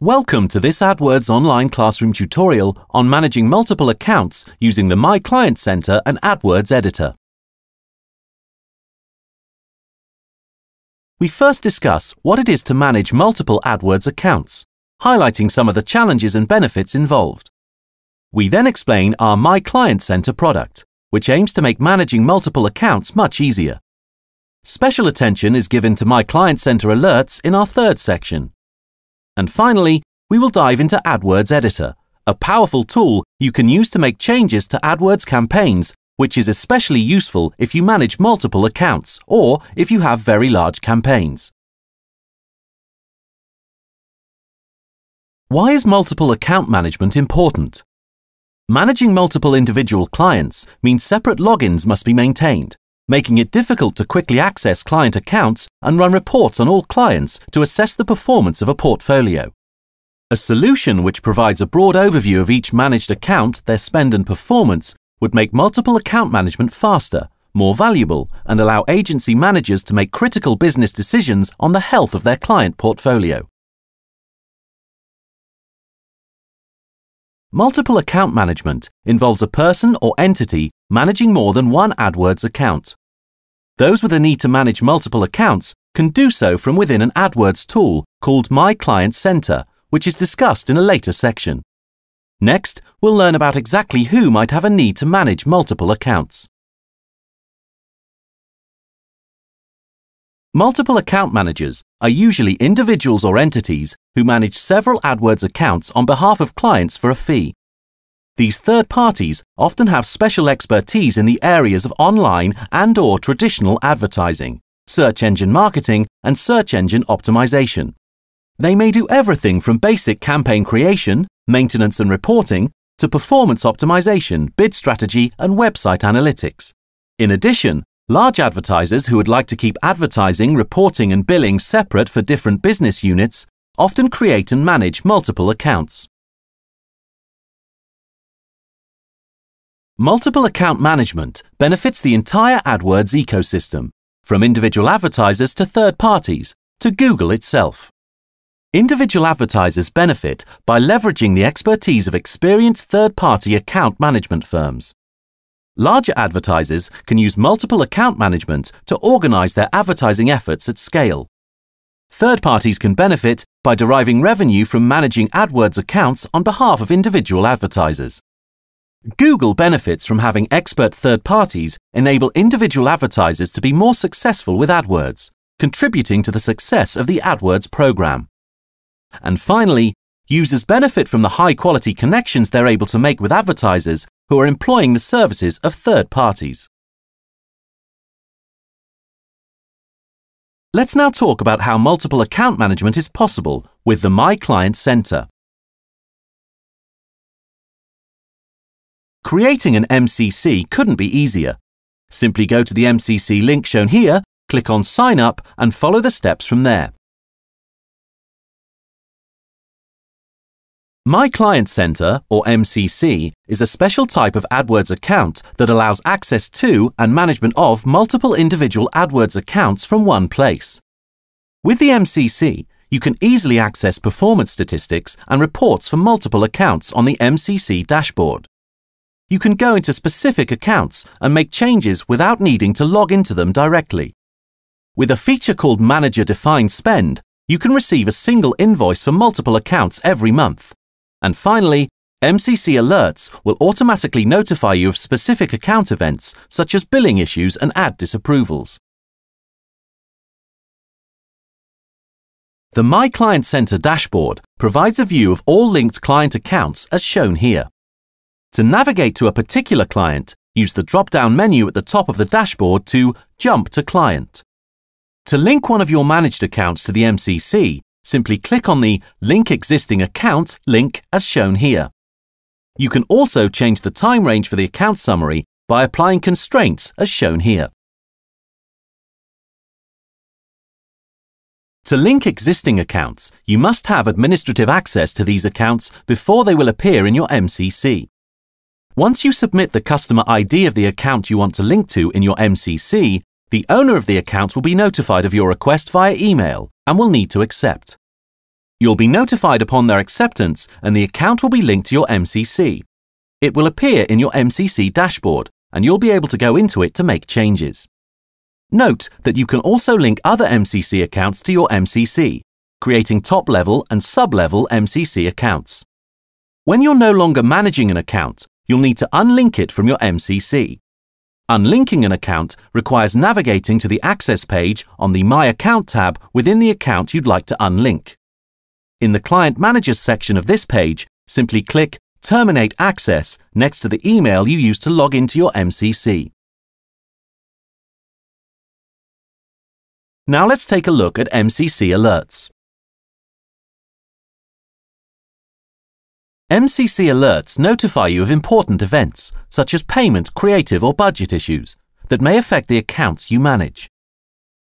Welcome to this AdWords online classroom tutorial on managing multiple accounts using the My Client Center and AdWords editor. We first discuss what it is to manage multiple AdWords accounts, highlighting some of the challenges and benefits involved. We then explain our My Client Center product, which aims to make managing multiple accounts much easier. Special attention is given to My Client Center alerts in our third section. And finally, we will dive into AdWords Editor, a powerful tool you can use to make changes to AdWords campaigns, which is especially useful if you manage multiple accounts or if you have very large campaigns. Why is multiple account management important? Managing multiple individual clients means separate logins must be maintained, making it difficult to quickly access client accounts and run reports on all clients to assess the performance of a portfolio. A solution which provides a broad overview of each managed account, their spend and performance, would make multiple account management faster, more valuable, and allow agency managers to make critical business decisions on the health of their client portfolio. Multiple account management involves a person or entity managing more than one AdWords account. Those with a need to manage multiple accounts can do so from within an AdWords tool called My Client Center, which is discussed in a later section. Next, we'll learn about exactly who might have a need to manage multiple accounts. Multiple account managers are usually individuals or entities who manage several AdWords accounts on behalf of clients for a fee. These third parties often have special expertise in the areas of online and or traditional advertising, search engine marketing, and search engine optimization. They may do everything from basic campaign creation, maintenance and reporting, to performance optimization, bid strategy, and website analytics. In addition, large advertisers who would like to keep advertising, reporting, and billing separate for different business units often create and manage multiple accounts. Multiple account management benefits the entire AdWords ecosystem, from individual advertisers to third parties, to Google itself. Individual advertisers benefit by leveraging the expertise of experienced third party account management firms. Larger advertisers can use multiple account management to organize their advertising efforts at scale. Third parties can benefit by deriving revenue from managing AdWords accounts on behalf of individual advertisers. Google benefits from having expert third parties enable individual advertisers to be more successful with AdWords, contributing to the success of the AdWords program. And finally, users benefit from the high quality connections they're able to make with advertisers who are employing the services of third parties. Let's now talk about how multiple account management is possible with the My Client Center. Creating an MCC couldn't be easier. Simply go to the MCC link shown here, click on Sign Up, and follow the steps from there. My Client Center, or MCC, is a special type of AdWords account that allows access to and management of multiple individual AdWords accounts from one place. With the MCC, you can easily access performance statistics and reports for multiple accounts on the MCC dashboard you can go into specific accounts and make changes without needing to log into them directly. With a feature called Manager Defined Spend, you can receive a single invoice for multiple accounts every month. And finally, MCC Alerts will automatically notify you of specific account events such as billing issues and ad disapprovals. The My Client Center dashboard provides a view of all linked client accounts as shown here. To navigate to a particular client, use the drop-down menu at the top of the dashboard to Jump to Client. To link one of your managed accounts to the MCC, simply click on the Link Existing Account link as shown here. You can also change the time range for the account summary by applying constraints as shown here. To link existing accounts, you must have administrative access to these accounts before they will appear in your MCC. Once you submit the customer ID of the account you want to link to in your MCC, the owner of the account will be notified of your request via email and will need to accept. You'll be notified upon their acceptance and the account will be linked to your MCC. It will appear in your MCC dashboard and you'll be able to go into it to make changes. Note that you can also link other MCC accounts to your MCC, creating top level and sub level MCC accounts. When you're no longer managing an account, you'll need to unlink it from your MCC. Unlinking an account requires navigating to the Access page on the My Account tab within the account you'd like to unlink. In the Client Managers section of this page, simply click Terminate Access next to the email you used to log into your MCC. Now let's take a look at MCC alerts. MCC alerts notify you of important events, such as payment, creative, or budget issues, that may affect the accounts you manage.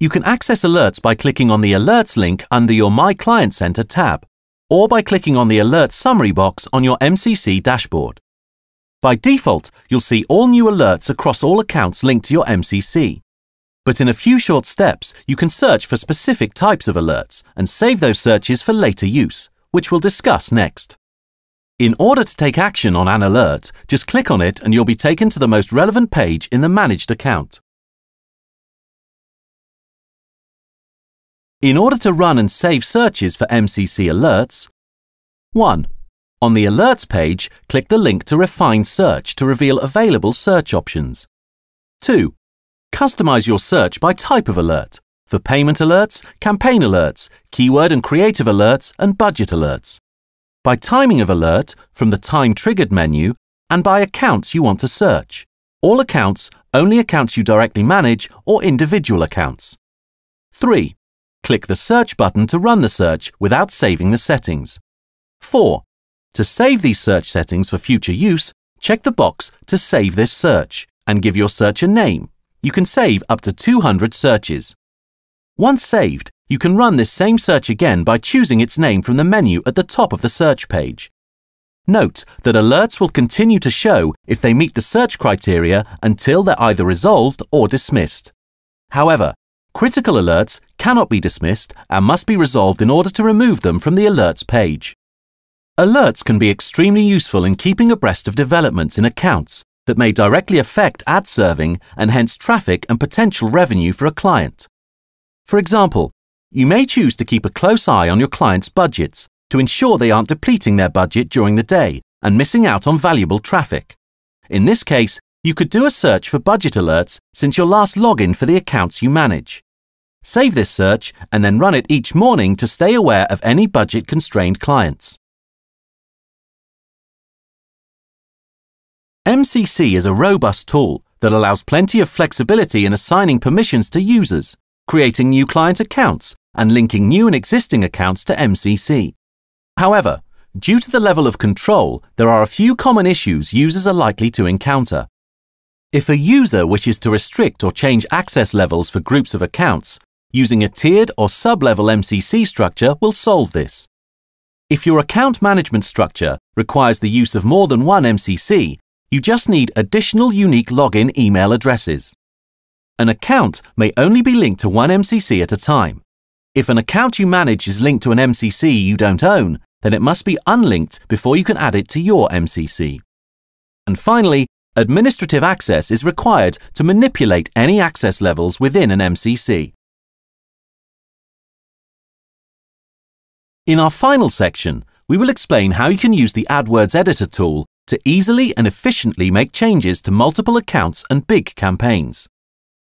You can access alerts by clicking on the Alerts link under your My Client Center tab, or by clicking on the Alert Summary box on your MCC dashboard. By default, you'll see all new alerts across all accounts linked to your MCC. But in a few short steps, you can search for specific types of alerts and save those searches for later use, which we'll discuss next. In order to take action on an alert, just click on it and you'll be taken to the most relevant page in the managed account. In order to run and save searches for MCC alerts, 1. On the Alerts page, click the link to Refine Search to reveal available search options. 2. Customize your search by type of alert for payment alerts, campaign alerts, keyword and creative alerts, and budget alerts. By timing of alert from the Time Triggered menu, and by accounts you want to search. All accounts, only accounts you directly manage, or individual accounts. 3. Click the Search button to run the search without saving the settings. 4. To save these search settings for future use, check the box to save this search and give your search a name you can save up to 200 searches. Once saved, you can run this same search again by choosing its name from the menu at the top of the search page. Note that alerts will continue to show if they meet the search criteria until they're either resolved or dismissed. However, critical alerts cannot be dismissed and must be resolved in order to remove them from the alerts page. Alerts can be extremely useful in keeping abreast of developments in accounts that may directly affect ad serving and hence traffic and potential revenue for a client. For example, you may choose to keep a close eye on your client's budgets to ensure they aren't depleting their budget during the day and missing out on valuable traffic. In this case, you could do a search for budget alerts since your last login for the accounts you manage. Save this search and then run it each morning to stay aware of any budget constrained clients. MCC is a robust tool that allows plenty of flexibility in assigning permissions to users, creating new client accounts, and linking new and existing accounts to MCC. However, due to the level of control, there are a few common issues users are likely to encounter. If a user wishes to restrict or change access levels for groups of accounts, using a tiered or sub-level MCC structure will solve this. If your account management structure requires the use of more than one MCC, you just need additional unique login email addresses. An account may only be linked to one MCC at a time. If an account you manage is linked to an MCC you don't own, then it must be unlinked before you can add it to your MCC. And finally, administrative access is required to manipulate any access levels within an MCC. In our final section, we will explain how you can use the AdWords Editor tool to easily and efficiently make changes to multiple accounts and big campaigns.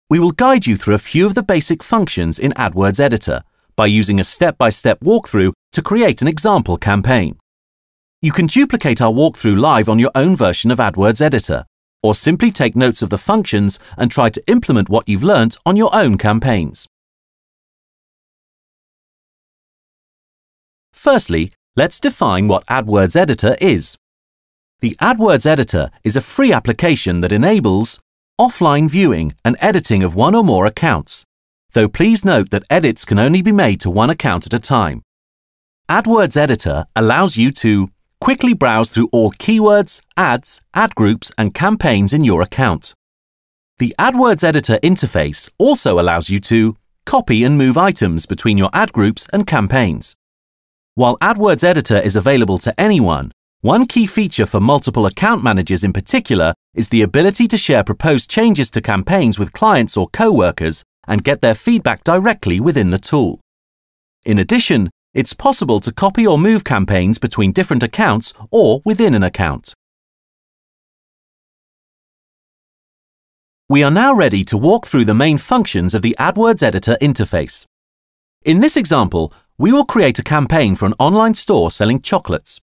We will guide you through a few of the basic functions in AdWords Editor by using a step-by-step walkthrough to create an example campaign. You can duplicate our walkthrough live on your own version of AdWords Editor, or simply take notes of the functions and try to implement what you've learnt on your own campaigns. Firstly, let's define what AdWords Editor is. The AdWords Editor is a free application that enables offline viewing and editing of one or more accounts, though please note that edits can only be made to one account at a time. AdWords Editor allows you to quickly browse through all keywords, ads, ad groups, and campaigns in your account. The AdWords Editor interface also allows you to copy and move items between your ad groups and campaigns. While AdWords Editor is available to anyone, one key feature for multiple account managers in particular is the ability to share proposed changes to campaigns with clients or co-workers and get their feedback directly within the tool. In addition, it's possible to copy or move campaigns between different accounts or within an account. We are now ready to walk through the main functions of the AdWords Editor interface. In this example, we will create a campaign for an online store selling chocolates.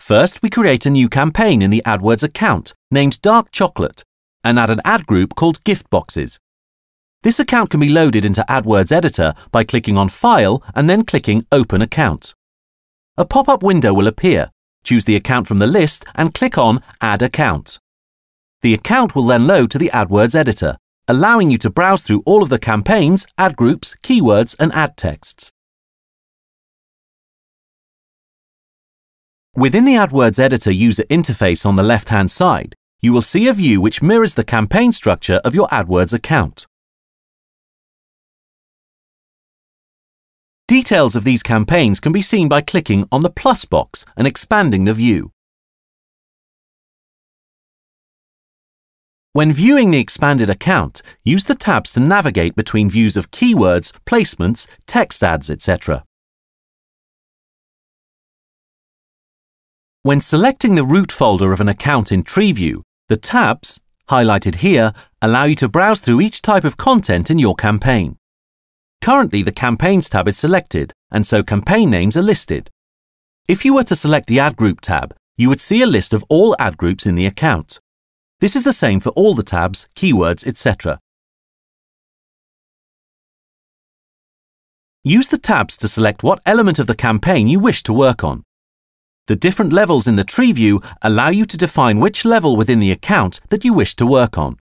First, we create a new campaign in the AdWords account named Dark Chocolate and add an ad group called Gift Boxes. This account can be loaded into AdWords Editor by clicking on File and then clicking Open Account. A pop-up window will appear. Choose the account from the list and click on Add Account. The account will then load to the AdWords editor, allowing you to browse through all of the campaigns, ad groups, keywords, and ad texts. Within the AdWords editor user interface on the left-hand side, you will see a view which mirrors the campaign structure of your AdWords account. Details of these campaigns can be seen by clicking on the plus box and expanding the view. When viewing the expanded account, use the tabs to navigate between views of keywords, placements, text ads, etc. When selecting the root folder of an account in TreeView, the tabs, highlighted here, allow you to browse through each type of content in your campaign. Currently, the Campaigns tab is selected, and so campaign names are listed. If you were to select the Ad Group tab, you would see a list of all ad groups in the account. This is the same for all the tabs, keywords, etc. Use the tabs to select what element of the campaign you wish to work on. The different levels in the tree view allow you to define which level within the account that you wish to work on.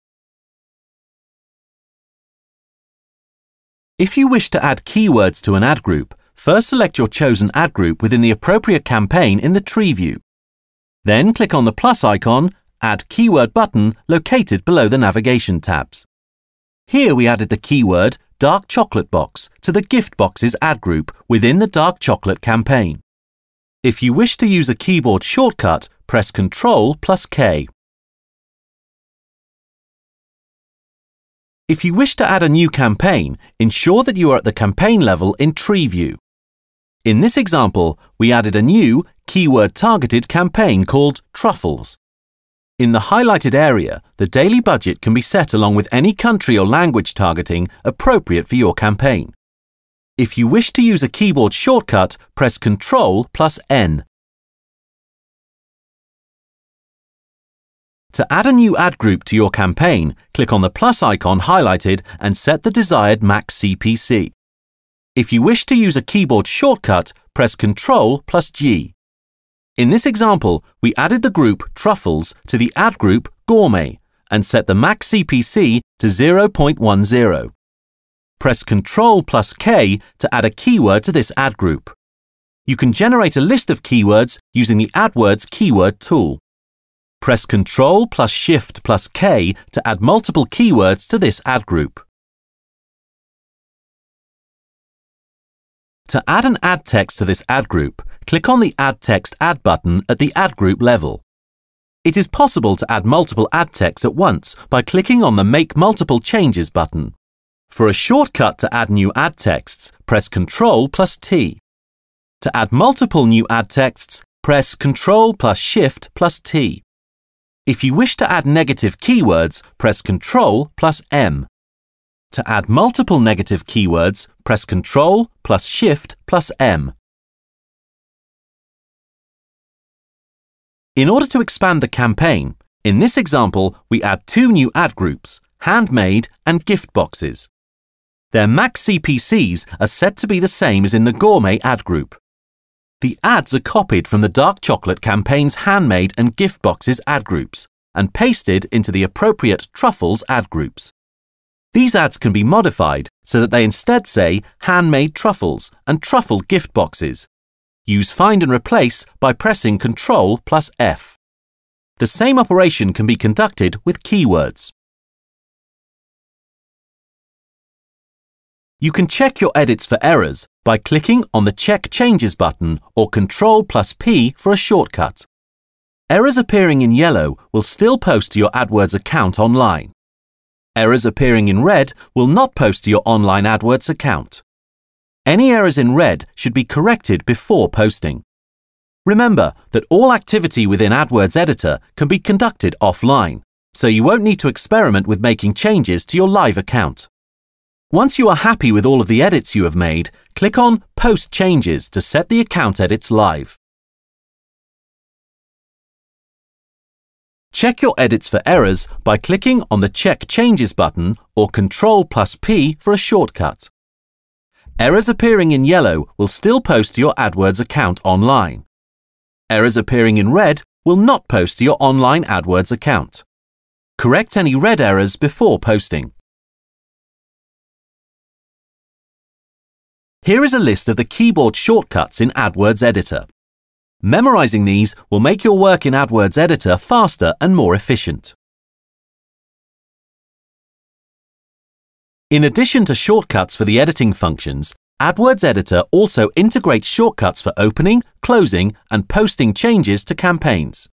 If you wish to add keywords to an ad group, first select your chosen ad group within the appropriate campaign in the tree view. Then click on the plus icon Add Keyword button located below the navigation tabs. Here we added the keyword Dark Chocolate Box to the Gift Boxes ad group within the Dark Chocolate campaign. If you wish to use a keyboard shortcut, press Ctrl plus K. If you wish to add a new campaign, ensure that you are at the campaign level in Tree View. In this example, we added a new, keyword-targeted campaign called Truffles. In the highlighted area, the daily budget can be set along with any country or language targeting appropriate for your campaign. If you wish to use a keyboard shortcut, press Ctrl plus N. To add a new ad group to your campaign, click on the plus icon highlighted and set the desired max CPC. If you wish to use a keyboard shortcut, press Ctrl plus G. In this example, we added the group Truffles to the ad group Gourmet and set the max CPC to 0.10. Press Ctrl plus K to add a keyword to this ad group. You can generate a list of keywords using the AdWords keyword tool. Press Ctrl plus Shift plus K to add multiple keywords to this ad group. To add an ad text to this ad group, click on the Add Text Ad button at the ad group level. It is possible to add multiple ad texts at once by clicking on the Make Multiple Changes button. For a shortcut to add new ad texts, press Ctrl plus T. To add multiple new ad texts, press Ctrl plus Shift plus T. If you wish to add negative keywords, press Ctrl plus M. To add multiple negative keywords, press Ctrl plus Shift plus M. In order to expand the campaign, in this example, we add two new ad groups, Handmade and Gift Boxes. Their max CPCs are said to be the same as in the Gourmet ad group. The ads are copied from the Dark Chocolate campaign's Handmade and Gift Boxes ad groups and pasted into the appropriate Truffles ad groups. These ads can be modified so that they instead say handmade truffles and truffle gift boxes. Use find and replace by pressing Ctrl plus F. The same operation can be conducted with keywords. You can check your edits for errors by clicking on the Check Changes button or Control plus P for a shortcut. Errors appearing in yellow will still post to your AdWords account online. Errors appearing in red will not post to your online AdWords account. Any errors in red should be corrected before posting. Remember that all activity within AdWords Editor can be conducted offline, so you won't need to experiment with making changes to your live account. Once you are happy with all of the edits you have made, click on Post Changes to set the account edits live. Check your edits for errors by clicking on the Check Changes button or Ctrl plus P for a shortcut. Errors appearing in yellow will still post to your AdWords account online. Errors appearing in red will not post to your online AdWords account. Correct any red errors before posting. Here is a list of the keyboard shortcuts in AdWords Editor. Memorizing these will make your work in AdWords Editor faster and more efficient. In addition to shortcuts for the editing functions, AdWords Editor also integrates shortcuts for opening, closing, and posting changes to campaigns.